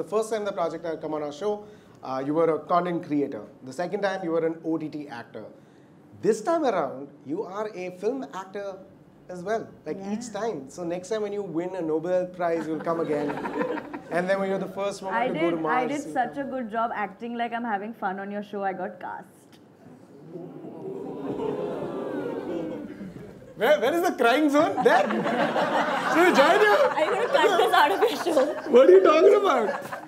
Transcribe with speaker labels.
Speaker 1: the first time Prajakta had come on our show, uh, you were a content creator. The second time, you were an OTT actor. This time around, you are a film actor as well, like
Speaker 2: Yeah.
Speaker 1: each time. So next time when you win a Nobel Prize, you'll come again. and then when you're the first woman
Speaker 2: I
Speaker 1: to go to
Speaker 2: did.
Speaker 1: Mars.
Speaker 2: I did such
Speaker 1: come.
Speaker 2: a good job acting like I'm having fun on your show. I got cast.
Speaker 1: Where, where is the crying zone? There. so join you.
Speaker 3: You going to cut show?
Speaker 1: What are you talking about?